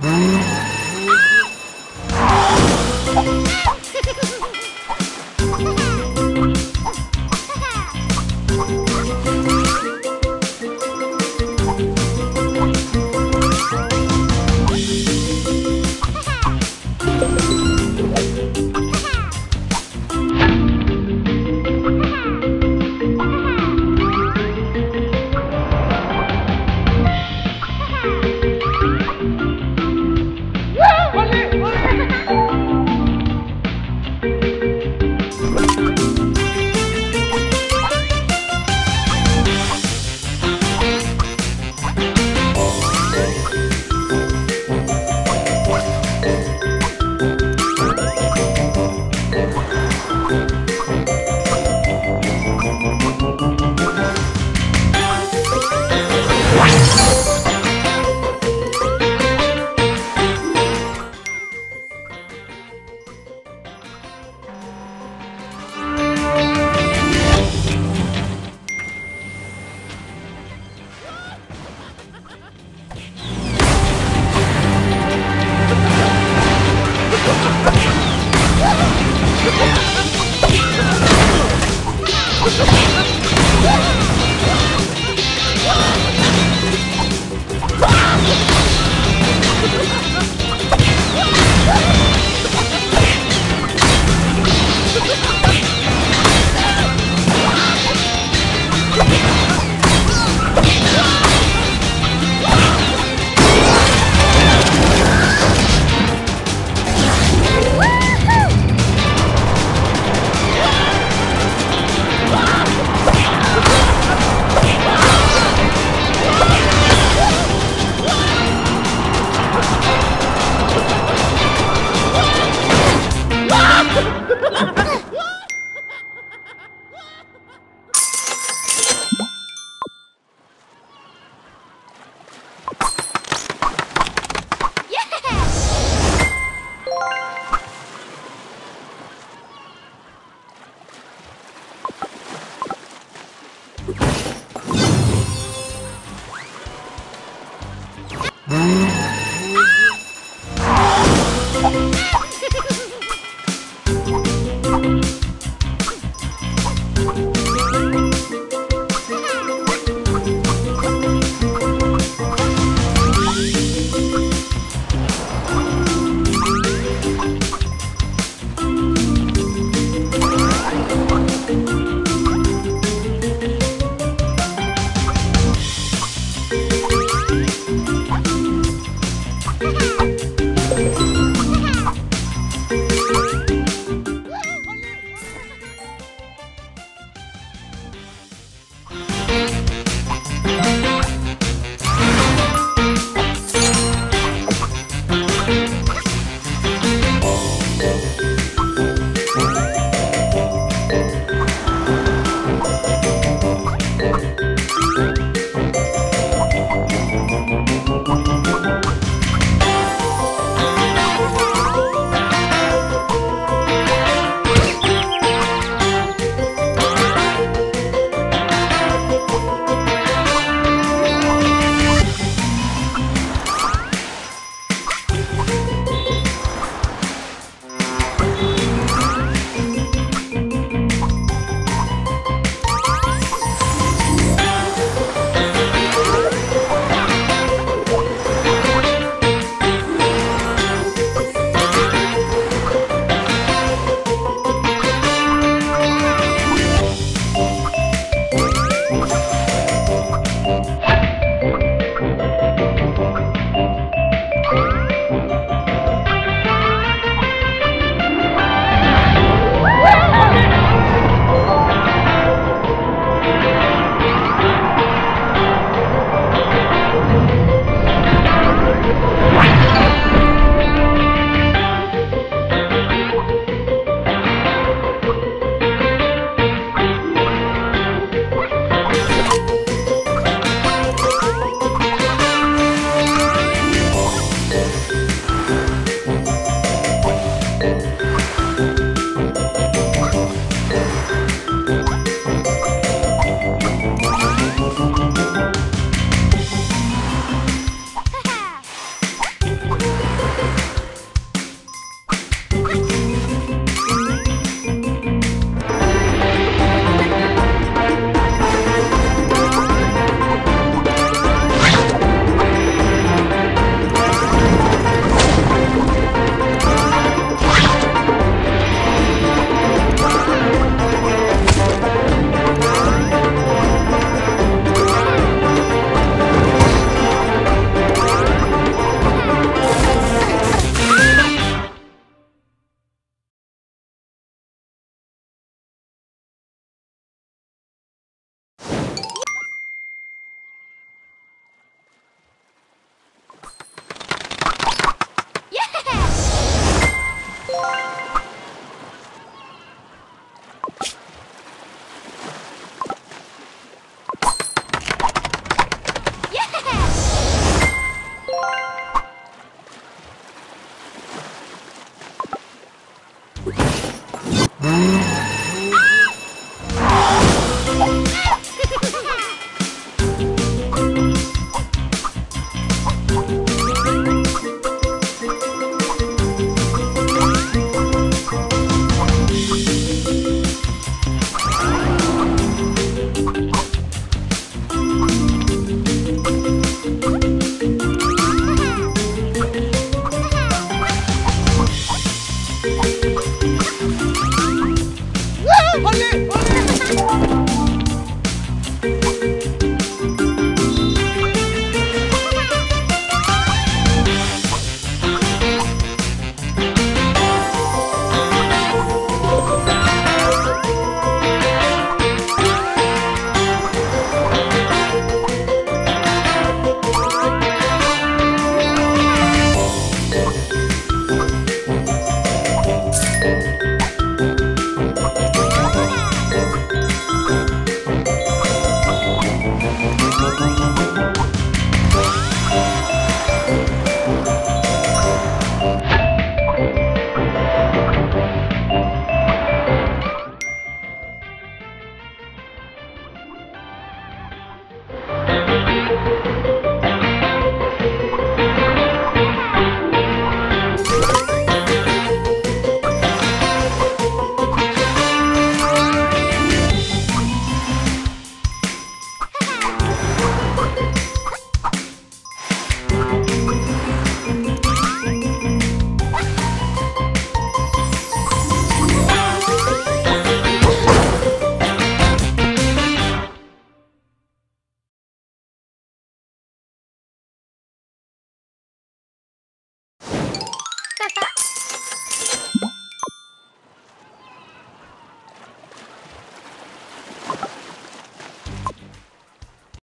Mm-hmm. Lampu.